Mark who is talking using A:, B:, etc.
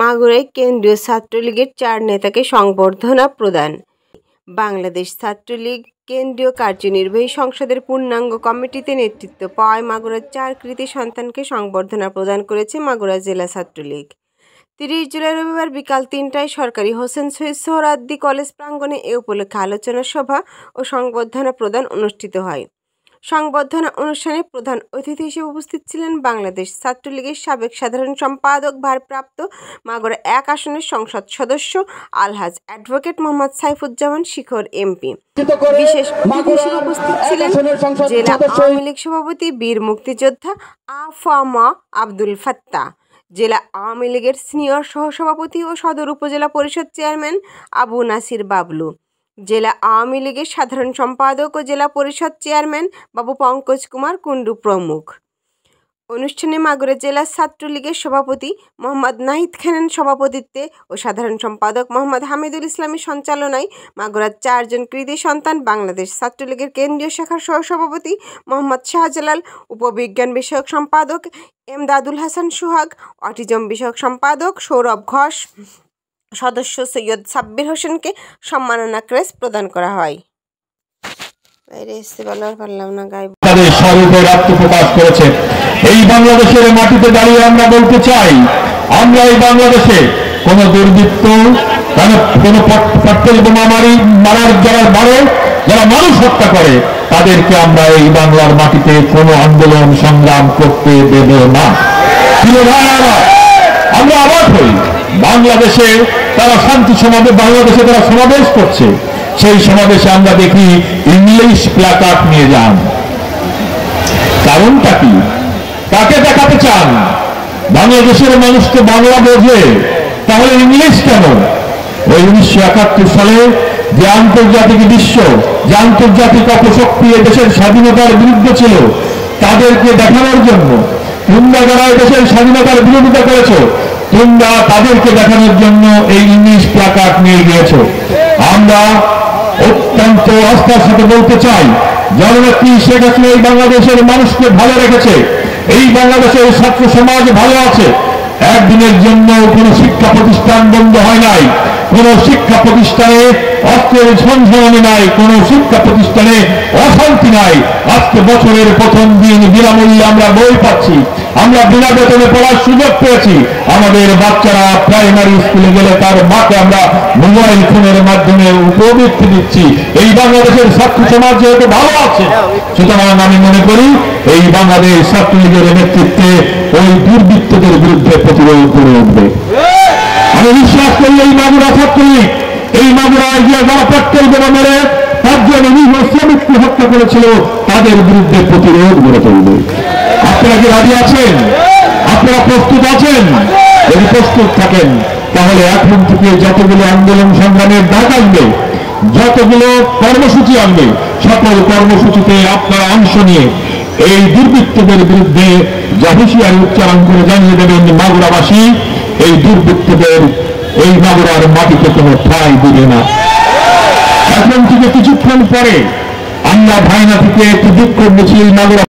A: মাগুরায় কেন্দ্রীয় ছাত্রলীগের চার নেতাকে সংবর্ধনা প্রদান বাংলাদেশ ছাত্রলীগ কেন্দ্রীয় কার্যনির্বাহী সংসদের পূর্ণাঙ্গ কমিটিতে নেতৃত্ব পাওয়ায় মাগুরার চার কৃতি সন্তানকে সংবর্ধনা প্রদান করেছে মাগুরা জেলা ছাত্রলীগ তিরিশ জুলাই রবিবার বিকাল তিনটায় সরকারি হোসেন সৈয়দ সোহরাদ্দি কলেজ প্রাঙ্গণে এ উপলক্ষে আলোচনা সভা ও সংবর্ধনা প্রদান অনুষ্ঠিত হয় সংবর্ধনা অনুষ্ঠানে প্রধান অতিথি হিসেবে উপস্থিত ছিলেন বাংলাদেশ ছাত্রলীগের সাবেক সাধারণ সম্পাদক ভারপ্রাপ্ত মাগুরা এক আসনের সংসদ সদস্য আলহাজ অ্যাডভোকেট মোহাম্মদ সাইফুজ্জামান শিখর এমপি বিশেষ হিসেবে উপস্থিত ছিলেন জেলা আওয়ামী লীগ সভাপতি বীর মুক্তিযোদ্ধা আফামা আব্দুল ফাত্তা জেলা আওয়ামী লীগের সিনিয়র সহসভাপতি ও সদর উপজেলা পরিষদ চেয়ারম্যান আবু নাসির বাবলু জেলা আওয়ামী লীগের সাধারণ সম্পাদক ও জেলা পরিষদ চেয়ারম্যান বাবু পঙ্কজ কুমার কুণ্ডু প্রমুখ অনুষ্ঠানে মাগুরা জেলা ছাত্রলীগের সভাপতি মোহাম্মদ নাহিদ খানের সভাপতিত্বে ও সাধারণ সম্পাদক মোহাম্মদ হামিদুল ইসলামের সঞ্চালনায় মাগুরার চারজন কৃতি সন্তান বাংলাদেশ ছাত্রলীগের কেন্দ্রীয় শাখার সহসভাপতি মোহাম্মদ শাহজালাল উপবিজ্ঞান বিষয়ক সম্পাদক এম দাদুল হাসান সোহাগ অটিজম বিষয়ক সম্পাদক সৌরভ ঘোষ সদস্য সৈয়দ সাব্বির হোসেনকে সম্মাননা ক্রেস প্রদান করা হয়
B: এই বাংলাদেশের মাটিতে দাঁড়িয়ে আমরা বলতে চাই আমরা এই বাংলাদেশে কোন দুর্বৃত্ত যারা যারা মানুষ হত্যা করে তাদেরকে আমরা এই বাংলার মাটিতে কোনো আন্দোলন সংগ্রাম করতে দেব না আমরা আবার হই বাংলাদেশে তারা শান্তি সমাবেশ বাংলাদেশে তারা সমাবেশ করছে সেই সমাবেশে আমরা দেখি ইংলিশ প্ল্যাকার্ড নিয়ে যান কারণটা কি
A: তাকে দেখাতে চান
B: বাংলাদেশের মানুষকে বাংলা বোঝে তাহলে ইংলিশ কেন ওই উনিশশো একাত্তর সালে যে আন্তর্জাতিক বিশ্ব যে আন্তর্জাতিক অপশক্তি দেশের স্বাধীনতার বিরুদ্ধে ছিল তাদেরকে দেখানোর জন্য যারা দেশের স্বাধীনতার বিরোধিতা করেছে তোমরা তাদেরকে দেখানোর জন্য এই ইংলিশ প্লাকার্ড নিয়ে গিয়েছ আমরা অত্যন্ত আস্থার সাথে বলতে চাই জননেত্রী শেখ হাসিনা এই বাংলাদেশের মানুষকে ভালো রেখেছে এই বাংলাদেশের ছাত্র সমাজ ভালো আছে একদিনের জন্য কোন শিক্ষা প্রতিষ্ঠান বন্ধ হয় নাই কোন শিক্ষা প্রতিষ্ঠানে অস্ত্রের সঞ্চালনে নাই কোন শিক্ষা প্রতিষ্ঠানে অশান্তি নাই আজকে বছরের প্রথম দিন বিনামূল্যে আমরা বই পাচ্ছি আমরা বিনা বেতনে পড়ার সুযোগ পেয়েছি আমাদের বাচ্চারা প্রাইমারি স্কুলে গেলে তার মাকে আমরা মোবাইল ফোনের মাধ্যমে উপবৃত্তি দিচ্ছি এই বাংলাদেশের ছাত্র সমাজ যেহেতু ভালো আছে সুতরাং আমি মনে করি এই বাংলাদেশ ছাত্রলীগের নেতৃত্বে ওই দুর্বৃত্তদের বিরুদ্ধে প্রতিরোধ করে উঠবে আমি বিশ্বাস করি এই মাগুরা ছাত্রলীগ এই মাগুরা এগিয়ে যারা পেট্রোল বোমা মেরে পাঁচজন শ্রমিককে হত্যা করেছিল তাদের বিরুদ্ধে প্রতিরোধ গড়ে তুলবে আপনারা কি রাজি আছেন আপনারা প্রস্তুত আছেন যদি প্রস্তুত থাকেন তাহলে এখন থেকে যতগুলো আন্দোলন সংগ্রামের ডাক আনবে যতগুলো কর্মসূচি আনবে সকল কর্মসূচিতে আপনারা অংশ নিয়ে এই দুর্বৃত্তদের বিরুদ্ধে যা হুশিয়ারি উচ্চারণ করে জানিয়ে দেবেন মাগুরাবাসী এই দুর্বৃত্তদের এই মাগুরার মাটিতে কোনো ঠাঁই দিবে না এখন থেকে কিছুক্ষণ পরে আমরা ভাইনা থেকে একটি বিক্ষোভ মিছিল মাগুরা